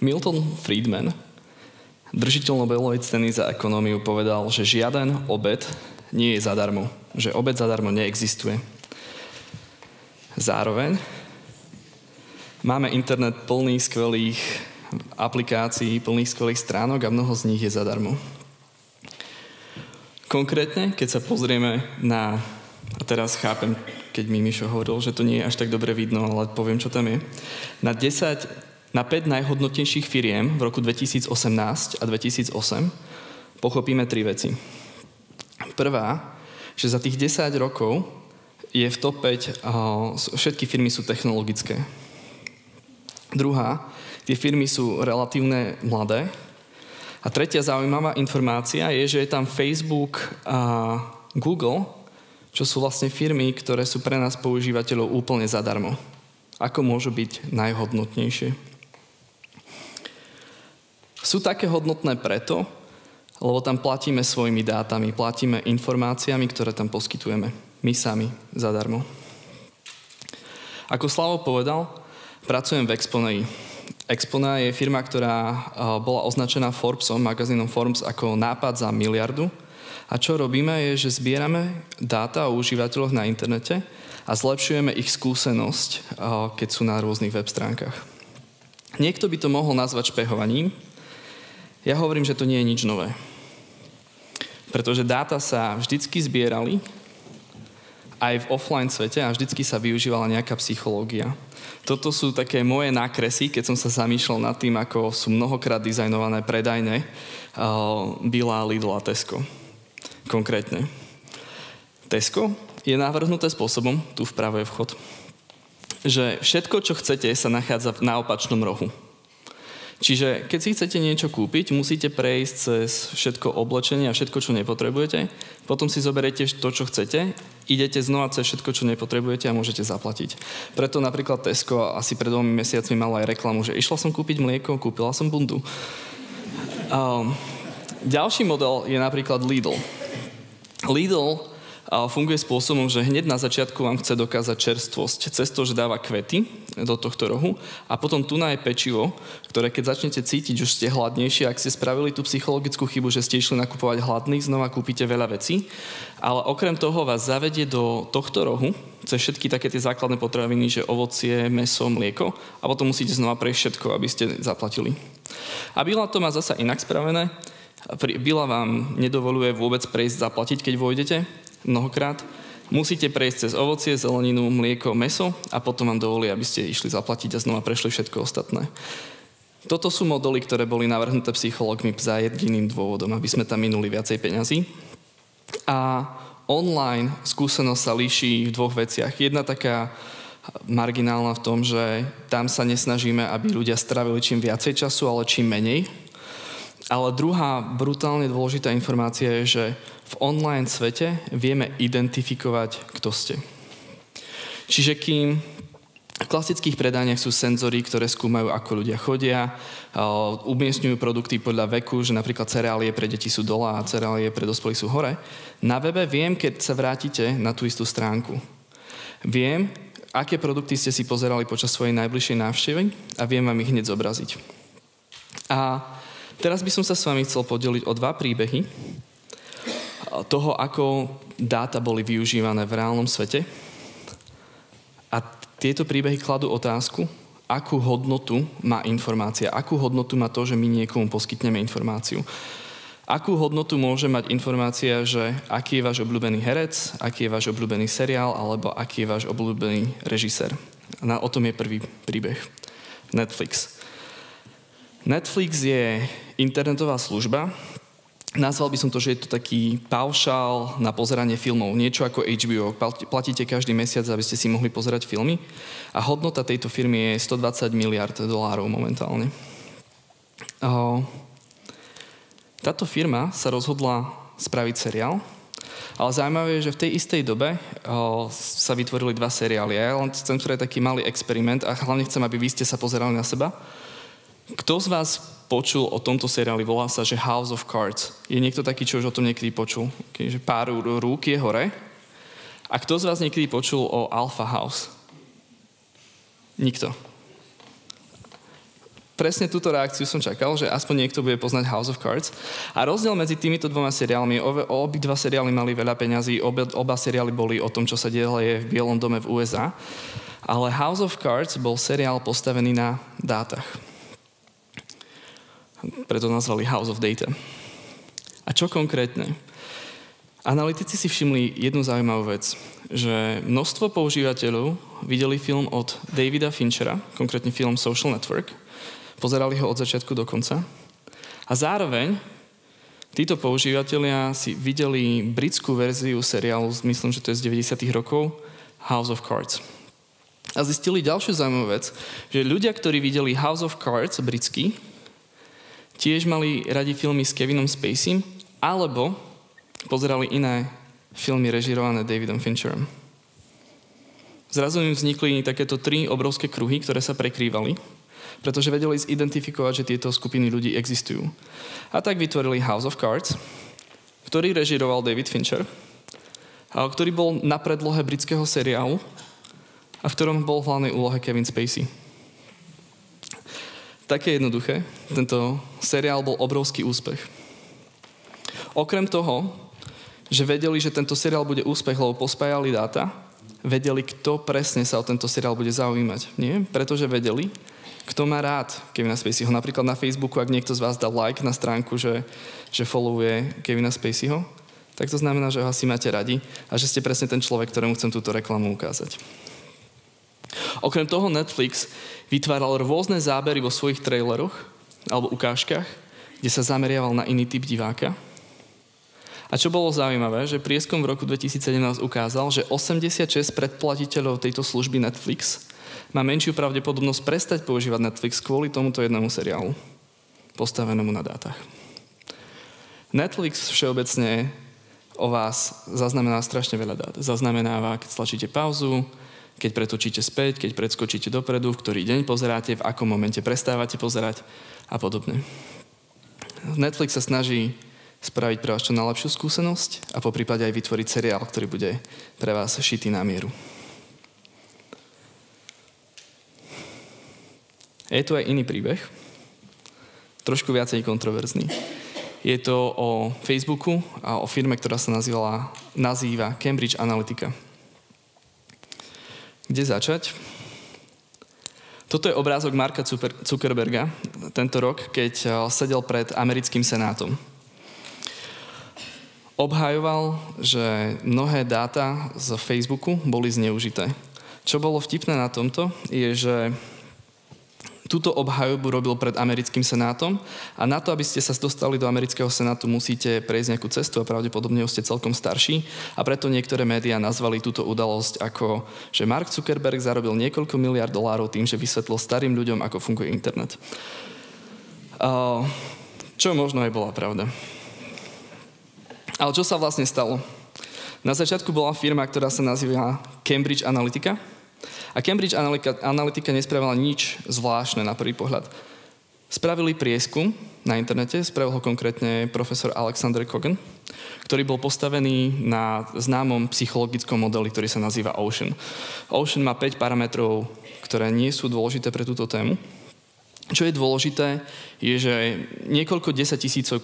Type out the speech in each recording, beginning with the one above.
Milton Friedman, držiteľ Nobelovej ceny za ekonómiu, povedal, že žiaden obed nie je zadarmo. Že obed zadarmo neexistuje. Zároveň máme internet plný skvelých aplikácií, plných skvelých stránok a mnoho z nich je zadarmo. Konkrétne, keď sa pozrieme na, a teraz chápem, keď mi Mišo hovoril, že to nie je až tak dobre vidno, ale poviem, čo tam je. Na 10, na 5 najhodnotnejších firiem v roku 2018 a 2008 pochopíme tri veci. Prvá, že za tých 10 rokov je v top 5, všetky firmy sú technologické. Druhá, tie firmy sú relatívne mladé, a tretia zaujímavá informácia je, že je tam Facebook a Google, čo sú vlastne firmy, ktoré sú pre nás používateľov úplne zadarmo. Ako môžu byť najhodnotnejšie? Sú také hodnotné preto, lebo tam platíme svojimi dátami, platíme informáciami, ktoré tam poskytujeme. My sami, zadarmo. Ako Slavo povedal, pracujem v Exponei. Expona je firma, ktorá bola označená Forbesom, magazínom Forbes ako nápad za miliardu. A čo robíme je, že zbierame dáta o užívateľoch na internete a zlepšujeme ich skúsenosť, keď sú na rôznych web stránkach. Niekto by to mohol nazvať špehovaním. Ja hovorím, že to nie je nič nové. Pretože dáta sa vždycky zbierali aj v offline svete a vždycky sa využívala nejaká psychológia. Toto sú také moje nákresy, keď som sa zamýšľal nad tým, ako sú mnohokrát dizajnované predajne uh, Bila, Lidl a Tesco. Konkrétne. Tesco je navrhnuté spôsobom, tu vpravo je vchod, že všetko, čo chcete, sa nachádza na opačnom rohu. Čiže keď si chcete niečo kúpiť, musíte prejsť cez všetko oblečenie a všetko, čo nepotrebujete. Potom si zoberiete to, čo chcete, idete znova cez všetko, čo nepotrebujete a môžete zaplatiť. Preto napríklad Tesco asi pred dvomi mesiacmi mala aj reklamu, že išla som kúpiť mlieko, kúpila som bundu. Um, ďalší model je napríklad Lidl. Lidl funguje spôsobom, že hneď na začiatku vám chce dokázať čerstvosť cez to, že dáva kvety do tohto rohu a potom tu je pečivo, ktoré keď začnete cítiť, už ste hladnejšie, ak ste spravili tú psychologickú chybu, že ste išli nakupovať hladný, znova kúpite veľa vecí, ale okrem toho vás zavedie do tohto rohu, cez všetky také tie základné potraviny, že ovocie, meso, mlieko a potom musíte znova prejsť všetko, aby ste zaplatili. A Bila to má zasa inak spravené. Bila vám nedovoluje vôbec prejsť zaplatiť, keď vojdete, mnohokrát. Musíte prejsť cez ovocie, zeleninu, mlieko, meso a potom vám dovolí, aby ste išli zaplatiť a znova prešli všetko ostatné. Toto sú modely, ktoré boli navrhnuté psychológmi za jediným dôvodom, aby sme tam minuli viacej peňazí. A online skúsenosť sa líši v dvoch veciach. Jedna taká marginálna v tom, že tam sa nesnažíme, aby ľudia stravili čím viacej času, ale čím menej. Ale druhá brutálne dôležitá informácia je, že v online svete vieme identifikovať, kto ste. Čiže kým v klasických predaniach sú senzory, ktoré skúmajú, ako ľudia chodia, umiestňujú produkty podľa veku, že napríklad cereálie pre deti sú dole a cereálie pre dospelých sú hore. Na webe viem, keď sa vrátite na tú istú stránku. Viem, aké produkty ste si pozerali počas svojej najbližšej návštevy a viem vám ich hneď zobraziť. A Teraz by som sa s vami chcel podeliť o dva príbehy toho, ako dáta boli využívané v reálnom svete. A tieto príbehy kladú otázku, akú hodnotu má informácia, akú hodnotu má to, že my niekomu poskytneme informáciu. Akú hodnotu môže mať informácia, že aký je váš obľúbený herec, aký je váš obľúbený seriál, alebo aký je váš obľúbený režisér. O tom je prvý príbeh. Netflix. Netflix je internetová služba. Nazval by som to, že je to taký paušál na pozeranie filmov. Niečo ako HBO. Platíte každý mesiac, aby ste si mohli pozerať filmy. A hodnota tejto firmy je 120 miliard dolárov momentálne. Táto firma sa rozhodla spraviť seriál, ale zaujímavé je, že v tej istej dobe sa vytvorili dva seriály. Ja len chcem spraviť taký malý experiment a hlavne chcem, aby vy ste sa pozerali na seba. Kto z vás počul o tomto seriáli, volá sa, že House of Cards. Je niekto taký, čo už o tom niekedy počul? Okay, že pár rúk je hore. A kto z vás niekedy počul o Alpha House? Nikto. presne túto reakciu som čakal, že aspoň niekto bude poznať House of Cards. A rozdiel medzi týmito dvoma seriálmi, obidva seriály mali veľa peňazí, obe, oba seriály boli o tom, čo sa deje v Bielom dome v USA. Ale House of Cards bol seriál postavený na dátach. Preto nazvali House of Data. A čo konkrétne? Analytici si všimli jednu zaujímavú vec, že množstvo používateľov videli film od Davida Finchera, konkrétne film Social Network, pozerali ho od začiatku do konca a zároveň títo používateľia si videli britskú verziu seriálu, myslím, že to je z 90. rokov, House of Cards. A zistili ďalšiu zaujímavú vec, že ľudia, ktorí videli House of Cards britský, tiež mali radi filmy s Kevinom Spaceym, alebo pozerali iné filmy režirované Davidom Fincherom. Zrazu im vznikli takéto tri obrovské kruhy, ktoré sa prekrývali, pretože vedeli identifikovať, že tieto skupiny ľudí existujú. A tak vytvorili House of Cards, ktorý režiroval David Fincher, a ktorý bol na predlohe britského seriálu a v ktorom bol v hlavnej úlohe Kevin Spacey. Také jednoduché. Tento seriál bol obrovský úspech. Okrem toho, že vedeli, že tento seriál bude úspech, lebo pospájali dáta, vedeli, kto presne sa o tento seriál bude zaujímať. Nie? Pretože vedeli, kto má rád Kevina Spaceyho. Napríklad na Facebooku, ak niekto z vás dá like na stránku, že, že followuje Kevina Spaceyho, tak to znamená, že ho asi máte radi a že ste presne ten človek, ktorému chcem túto reklamu ukázať. Okrem toho Netflix vytváral rôzne zábery vo svojich traileroch alebo ukážkach, kde sa zameriaval na iný typ diváka – a čo bolo zaujímavé, že prieskum v roku 2017 ukázal, že 86 predplatiteľov tejto služby Netflix má menšiu pravdepodobnosť prestať používať Netflix kvôli tomuto jednému seriálu, postavenému na dátach. Netflix všeobecne o vás zaznamená strašne veľa dát. Zaznamenáva, keď stlačíte pauzu, keď pretočíte späť, keď predskočíte dopredu, v ktorý deň pozeráte, v akom momente prestávate pozerať a podobne. Netflix sa snaží spraviť pre vás čo najlepšiu skúsenosť a po prípade aj vytvoriť seriál, ktorý bude pre vás šitý na mieru. Je tu aj iný príbeh, trošku viacej kontroverzný. Je to o Facebooku a o firme, ktorá sa nazývala, nazýva Cambridge Analytica. Kde začať? Toto je obrázok Marka Zuckerberga tento rok, keď eh, sedel pred americkým senátom obhajoval, že mnohé dáta z Facebooku boli zneužité. Čo bolo vtipné na tomto, je, že túto obhajobu robil pred americkým senátom a na to, aby ste sa dostali do amerického senátu, musíte prejsť nejakú cestu a pravdepodobne ste celkom starší a preto niektoré médiá nazvali túto udalosť ako, že Mark Zuckerberg zarobil niekoľko miliard dolárov tým, že vysvetlil starým ľuďom, ako funguje internet. čo možno aj bola pravda. Ale čo sa vlastne stalo? Na začiatku bola firma, ktorá sa nazýva Cambridge Analytica. A Cambridge Analytica, nespravila nič zvláštne na prvý pohľad. Spravili prieskum na internete, spravil ho konkrétne profesor Alexander Kogan, ktorý bol postavený na známom psychologickom modeli, ktorý sa nazýva Ocean. Ocean má 5 parametrov, ktoré nie sú dôležité pre túto tému. Čo je dôležité, je, že niekoľko desaťtisícok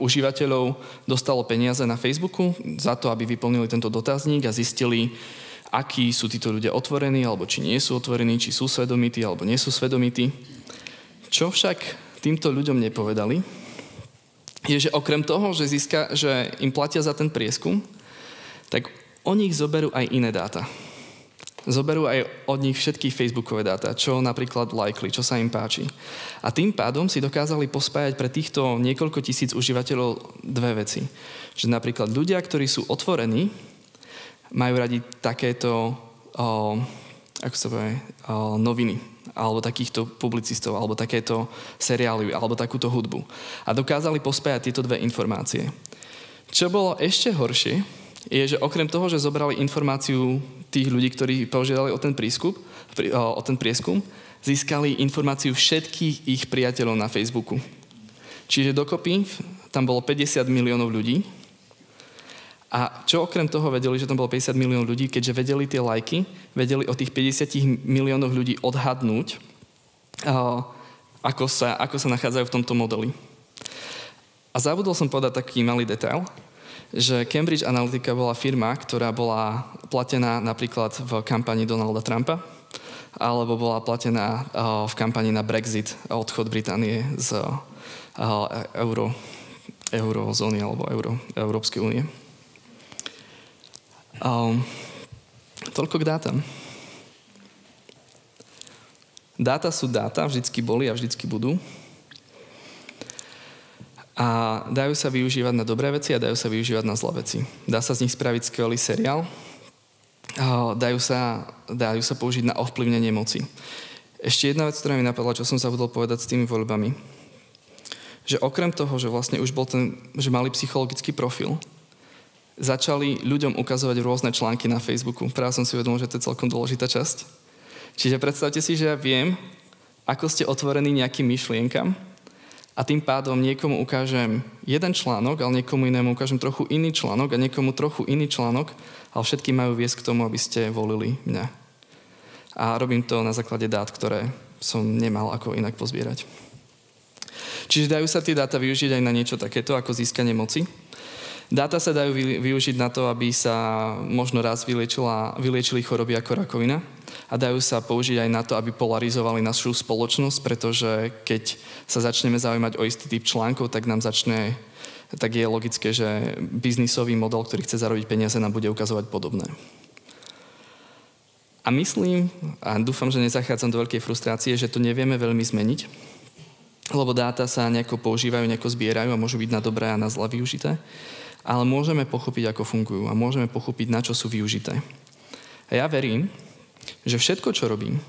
užívateľov dostalo peniaze na Facebooku za to, aby vyplnili tento dotazník a zistili, akí sú títo ľudia otvorení, alebo či nie sú otvorení, či sú svedomití, alebo nie sú svedomití. Čo však týmto ľuďom nepovedali, je, že okrem toho, že, získa, že im platia za ten prieskum, tak oni ich zoberú aj iné dáta zoberú aj od nich všetky facebookové dáta, čo napríklad lajkli, čo sa im páči. A tým pádom si dokázali pospájať pre týchto niekoľko tisíc užívateľov dve veci. Že napríklad ľudia, ktorí sú otvorení, majú radi takéto, o, ako sa povie, o, noviny, alebo takýchto publicistov, alebo takéto seriály, alebo takúto hudbu. A dokázali pospájať tieto dve informácie. Čo bolo ešte horšie, je, že okrem toho, že zobrali informáciu tých ľudí, ktorí požiadali o ten, prískup, o ten prieskum, získali informáciu všetkých ich priateľov na Facebooku. Čiže dokopy tam bolo 50 miliónov ľudí. A čo okrem toho vedeli, že tam bolo 50 miliónov ľudí, keďže vedeli tie lajky, vedeli o tých 50 miliónov ľudí odhadnúť, ako sa, ako sa nachádzajú v tomto modeli. A zabudol som povedať taký malý detail, že Cambridge Analytica bola firma, ktorá bola platená napríklad v kampani Donalda Trumpa, alebo bola platená v kampani na Brexit a odchod Británie z euro, eurozóny alebo euro, Európskej únie. Um, toľko k dátam. Dáta sú dáta, vždycky boli a vždycky budú. A dajú sa využívať na dobré veci a dajú sa využívať na zlé veci. Dá sa z nich spraviť skvelý seriál, dajú sa, dajú sa použiť na ovplyvnenie moci. Ešte jedna vec, ktorá mi napadla, čo som zabudol povedať s tými voľbami. Že okrem toho, že vlastne už bol ten, že mali psychologický profil, začali ľuďom ukazovať rôzne články na Facebooku. Práve som si uvedomil, že to je celkom dôležitá časť. Čiže predstavte si, že ja viem, ako ste otvorení nejakým myšlienkam a tým pádom niekomu ukážem jeden článok, ale niekomu inému ukážem trochu iný článok a niekomu trochu iný článok, ale všetky majú viesť k tomu, aby ste volili mňa. A robím to na základe dát, ktoré som nemal ako inak pozbierať. Čiže dajú sa tie dáta využiť aj na niečo takéto, ako získanie moci. Dáta sa dajú využiť na to, aby sa možno raz vyliečili choroby ako rakovina, a dajú sa použiť aj na to, aby polarizovali našu spoločnosť, pretože keď sa začneme zaujímať o istý typ článkov, tak nám začne tak je logické, že biznisový model, ktorý chce zarobiť peniaze, nám bude ukazovať podobné. A myslím, a dúfam, že nezachádzam do veľkej frustrácie, že to nevieme veľmi zmeniť, lebo dáta sa nejako používajú, nejako zbierajú a môžu byť na dobré a na zle využité, ale môžeme pochopiť, ako fungujú a môžeme pochopiť, na čo sú využité. A ja verím, že všetko, čo robím,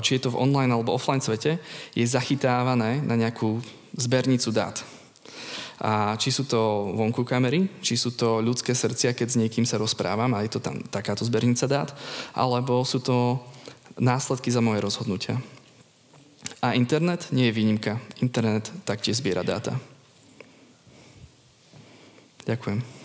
či je to v online alebo offline svete, je zachytávané na nejakú zbernicu dát. A či sú to vonku kamery, či sú to ľudské srdcia, keď s niekým sa rozprávam a je to tam takáto zbernica dát, alebo sú to následky za moje rozhodnutia. A internet nie je výnimka. Internet taktiež zbiera dáta. Ďakujem.